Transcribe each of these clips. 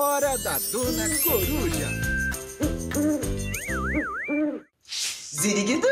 Hora da Dona Coruja. Ziriguidu!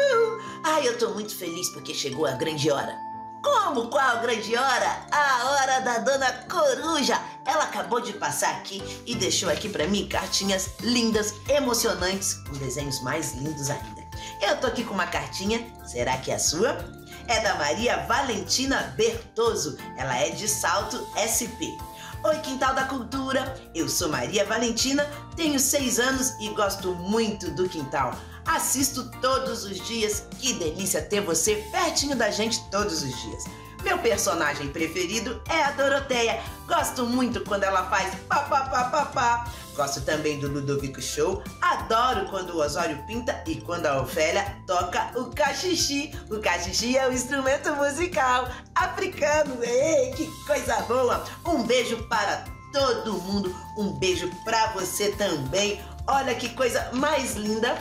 Ai, eu tô muito feliz porque chegou a grande hora. Como qual grande hora? A hora da Dona Coruja! Ela acabou de passar aqui e deixou aqui pra mim cartinhas lindas, emocionantes, com desenhos mais lindos ainda. Eu tô aqui com uma cartinha, será que é a sua? É da Maria Valentina Bertoso. Ela é de Salto SP. Oi, Quintal da Cultura! Eu sou Maria Valentina, tenho seis anos e gosto muito do quintal. Assisto todos os dias. Que delícia ter você pertinho da gente todos os dias. Meu personagem preferido é a Doroteia. Gosto muito quando ela faz papapá. Gosto também do Ludovico Show. Adoro quando o Osório pinta e quando a Ofélia toca o cachixi. O cachixi é um instrumento musical africano. Ei, que coisa boa! Um beijo para todo mundo. Um beijo para você também. Olha que coisa mais linda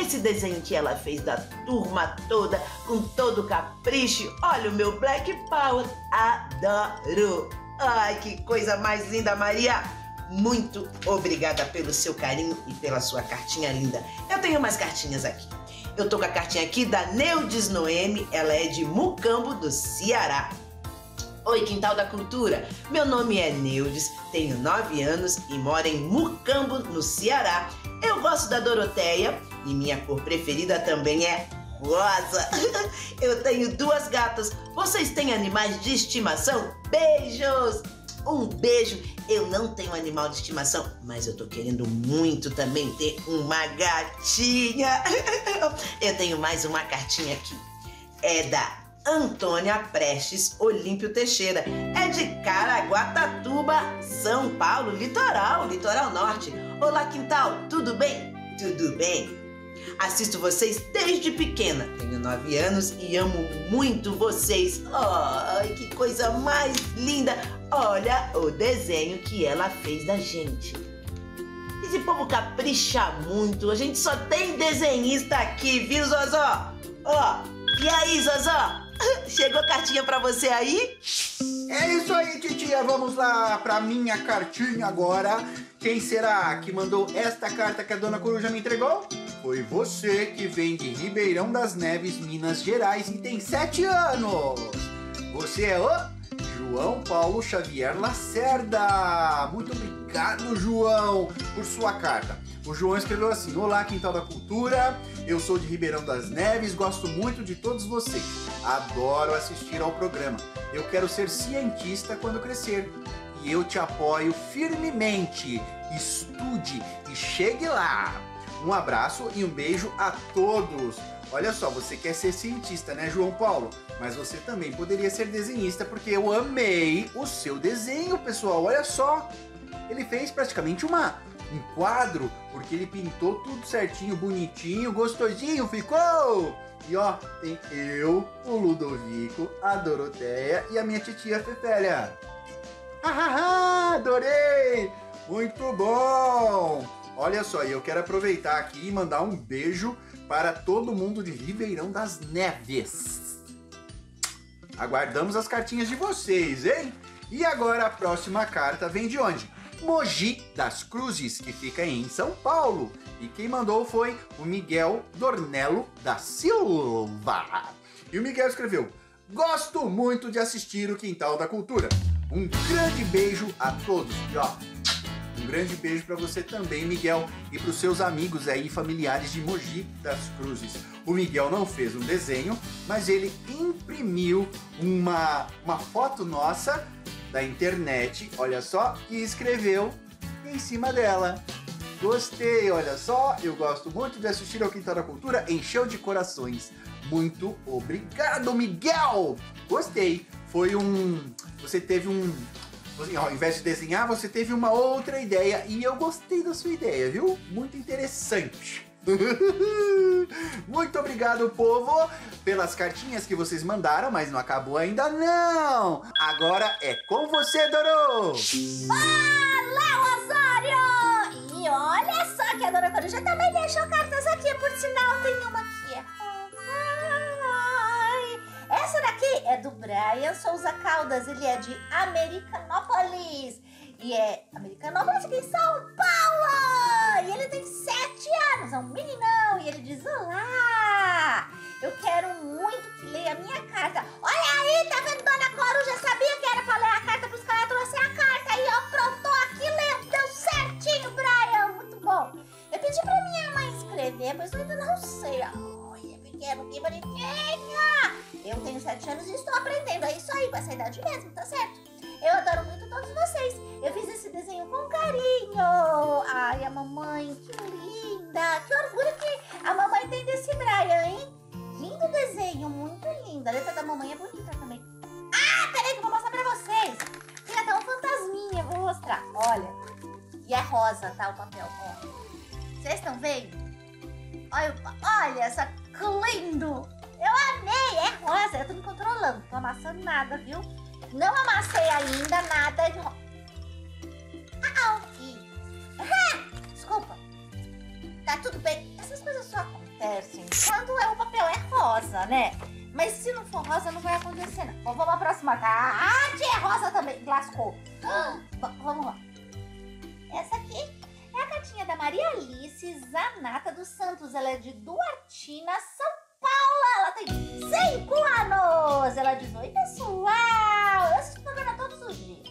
esse desenho que ela fez da turma toda, com todo capricho. Olha o meu Black Power. Adoro! Ai, que coisa mais linda, Maria! Muito obrigada pelo seu carinho e pela sua cartinha linda. Eu tenho mais cartinhas aqui. Eu tô com a cartinha aqui da Neudes Noemi, ela é de Mucambo, do Ceará. Oi, Quintal da Cultura! Meu nome é Neudes, tenho 9 anos e moro em Mucambo, no Ceará. Eu gosto da Doroteia e minha cor preferida também é rosa. Eu tenho duas gatas. Vocês têm animais de estimação? Beijos! Um beijo. Eu não tenho animal de estimação, mas eu tô querendo muito também ter uma gatinha. Eu tenho mais uma cartinha aqui. É da Antônia Prestes Olímpio Teixeira. É de Caraguatatuba, São Paulo, litoral, litoral norte. Olá, quintal, tudo bem? Tudo bem? Assisto vocês desde pequena. Tenho nove anos e amo muito vocês. Ai, que coisa mais linda! Olha o desenho que ela fez da gente. Esse povo capricha muito. A gente só tem desenhista aqui, viu, Zozó? Ó, e aí, Zozó? Chegou cartinha pra você aí? É isso aí, titia. Vamos lá pra minha cartinha agora. Quem será que mandou esta carta que a dona Coruja me entregou? Foi você que vem de Ribeirão das Neves, Minas Gerais e tem sete anos. Você é o João Paulo Xavier Lacerda. Muito obrigado, João, por sua carta. O João escreveu assim: Olá, Quintal da Cultura. Eu sou de Ribeirão das Neves, gosto muito de todos vocês. Adoro assistir ao programa. Eu quero ser cientista quando crescer. E eu te apoio firmemente. Estude e chegue lá. Um abraço e um beijo a todos. Olha só, você quer ser cientista, né, João Paulo? Mas você também poderia ser desenhista, porque eu amei o seu desenho, pessoal. Olha só, ele fez praticamente uma um quadro, porque ele pintou tudo certinho, bonitinho, gostosinho, ficou? E ó, tem eu, o Ludovico, a Doroteia e a minha titia Fefélia. Hahaha, adorei! Muito bom! Olha só, eu quero aproveitar aqui e mandar um beijo para todo mundo de Ribeirão das Neves. Aguardamos as cartinhas de vocês, hein? E agora a próxima carta vem de onde? Mogi das Cruzes, que fica em São Paulo. E quem mandou foi o Miguel Dornello da Silva. E o Miguel escreveu: Gosto muito de assistir o Quintal da Cultura. Um grande beijo a todos. E ó, um grande beijo para você também, Miguel, e para os seus amigos aí, familiares de Mogi das Cruzes. O Miguel não fez um desenho, mas ele imprimiu uma, uma foto nossa da internet, olha só, e escreveu em cima dela. Gostei, olha só, eu gosto muito de assistir ao Quintal da Cultura, encheu de corações. Muito obrigado, Miguel! Gostei, foi um. Você teve um ao invés de desenhar, você teve uma outra ideia e eu gostei da sua ideia, viu? Muito interessante. Muito obrigado, povo, pelas cartinhas que vocês mandaram, mas não acabou ainda não. Agora é com você, Doro. Olá, Osório! E olha só que a Dona Coruja também deixou cartas aqui, por sinal tem uma Daqui é do Brian Souza Caldas, ele é de Americanópolis. E é Americanópolis, aqui em São Paulo! E ele tem sete anos, é um meninão, e ele diz, olá! Eu quero muito que leia a minha carta. Olha aí, tá vendo, Dona Coruja? Sabia que era pra ler a carta, por isso que ela trouxe a carta aí, ó, prontou aqui, leu, deu certinho, Brian, muito bom. Eu pedi pra minha mãe escrever, mas eu ainda não sei. Olha, pequeno, que bonitinha! Eu tenho sete anos e estou aprendendo, é isso aí, com essa idade mesmo, tá certo? Eu adoro muito todos vocês. Eu fiz esse desenho com carinho. Ai, a mamãe, que linda. Que orgulho que a mamãe tem desse Brian, hein? Lindo desenho, muito lindo. A letra da mamãe é bonita também. Ah, peraí que eu vou mostrar pra vocês. Tem até um fantasminha, vou mostrar. Olha. E é rosa, tá, o papel. Vocês estão vendo? Olha, olha que lindo. Rosa. Eu tô me controlando, tô amassando nada, viu? Não amassei ainda nada. Ah, ah, desculpa. Tá tudo bem. Essas coisas só acontecem quando é, o papel é rosa, né? Mas se não for rosa, não vai acontecer, não. Bom, vamos aproximar. Tá? Ah, é rosa também. Lascou. Ah, vamos lá. Essa aqui é a cartinha da Maria Alice Zanata dos Santos. Ela é de Duartina, São 5 anos. Ela diz: Oi, pessoal. Eu assisto o programa todos os dias.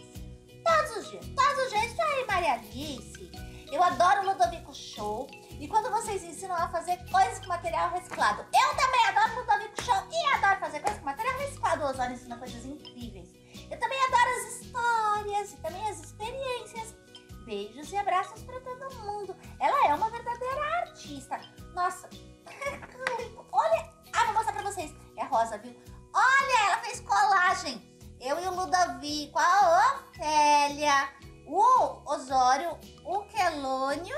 Todos os dias. Todos os dias. Isso aí, Maria Alice. Eu adoro o Ludovico Show. E quando vocês ensinam a fazer coisas com material reciclado. Ludovico, a Ofélia, o Osório, o Quelônio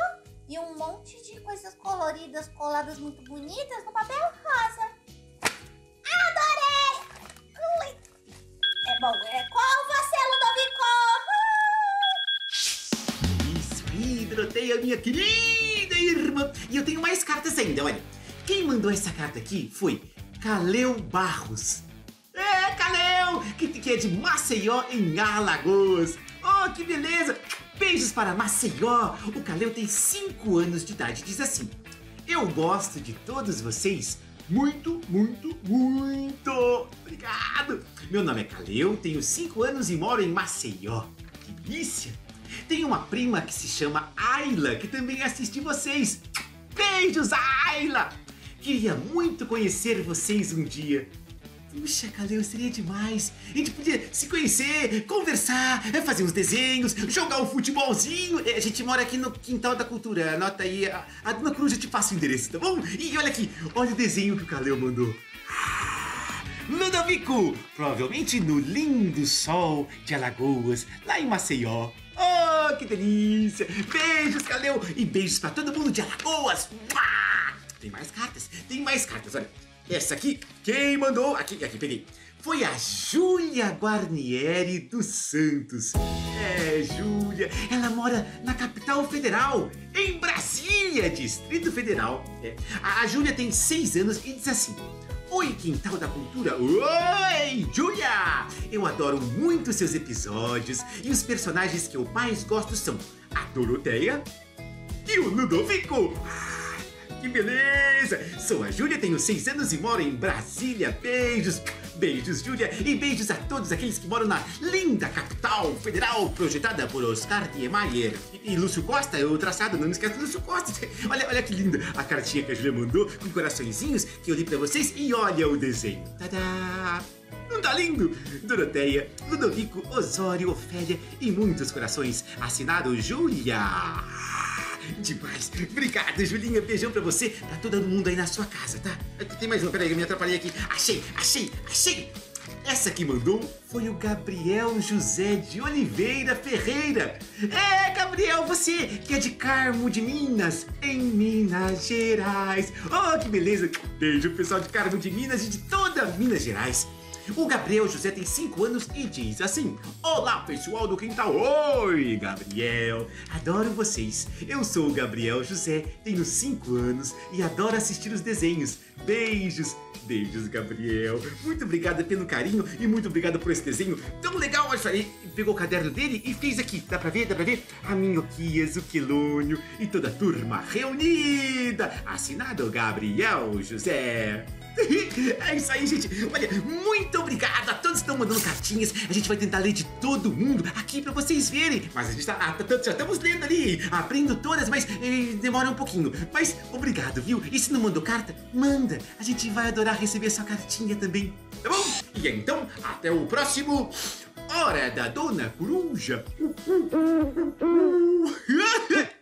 e um monte de coisas coloridas, coladas muito bonitas no papel rosa. Adorei! É bom, é qual você, Ludovico? Isso aí, Doroteia, minha querida irmã. E eu tenho mais cartas ainda, olha. Quem mandou essa carta aqui foi Caleu Barros. Que, que é de Maceió, em Alagoas. Oh, que beleza! Beijos para Maceió. O Caleu tem 5 anos de idade. Diz assim: Eu gosto de todos vocês muito, muito, muito. Obrigado. Meu nome é Caleu, tenho 5 anos e moro em Maceió. Que delícia! Tenho uma prima que se chama Ayla, que também assiste vocês. Beijos, Ayla! Queria muito conhecer vocês um dia. Puxa, Caleu, seria demais. A gente podia se conhecer, conversar, é, fazer uns desenhos, jogar um futebolzinho. É, A gente mora aqui no Quintal da Cultura. Anota aí, a, a Dona Cruz já te passa o endereço, tá bom? E olha aqui, olha o desenho que o Caleu mandou. Ah, Ludovico, provavelmente no lindo sol de Alagoas, lá em Maceió. Oh, que delícia! Beijos, Caleu! E beijos pra todo mundo de Alagoas! Tem mais cartas, tem mais cartas, olha. Essa aqui, quem mandou? Aqui, aqui, peguei. Foi a Júlia Guarnieri dos Santos. É, Júlia, ela mora na capital federal, em Brasília, Distrito Federal. É. A, a Júlia tem seis anos e diz assim: Oi, Quintal da Cultura! Oi, Júlia! Eu adoro muito seus episódios e os personagens que eu mais gosto são a Doroteia e o Ludovico. Que beleza! Sou a Júlia, tenho seis anos e moro em Brasília. Beijos! Beijos, Júlia! E beijos a todos aqueles que moram na linda capital federal projetada por Oscar Niemeyer. E, e Lúcio Costa, o traçado, não esquece do Lúcio Costa. Olha, olha que linda a cartinha que a Júlia mandou com coraçõezinhos que eu li pra vocês e olha o desenho. Tadá! Não tá lindo? Doroteia, Ludovico, Osório, Ofélia e muitos corações. Assinado Júlia. Demais. Obrigado, Julinha. Beijão pra você, pra todo mundo aí na sua casa, tá? Tem mais uma, peraí, eu me atrapalhei aqui. Achei, achei, achei. Essa que mandou foi o Gabriel José de Oliveira Ferreira. É, Gabriel, você que é de Carmo de Minas, em Minas Gerais. Oh, que beleza. Beijo, pessoal de Carmo de Minas e de toda Minas Gerais. O Gabriel José tem 5 anos e diz assim: Olá, pessoal do quintal. Oi, Gabriel. Adoro vocês. Eu sou o Gabriel José, tenho 5 anos e adoro assistir os desenhos. Beijos. Beijos, Gabriel. Muito obrigado pelo carinho e muito obrigado por esse desenho tão legal. Olha só, ele pegou o caderno dele e fez aqui. Dá pra ver? Dá pra ver? A Minhoquias, o Quelônio e toda a turma reunida. Assinado Gabriel José. É isso aí, gente. Olha, muito obrigado a todos que estão mandando cartinhas. A gente vai tentar ler de todo mundo aqui pra vocês verem. Mas a gente tá, ah, tá- já estamos lendo ali, abrindo todas, mas eh, demora um pouquinho. Mas obrigado, viu? E se não mandou carta, manda. A gente vai adorar receber sua cartinha também, tá bom? E então, até o próximo Hora da Dona Coruja. Uh, uh, uh.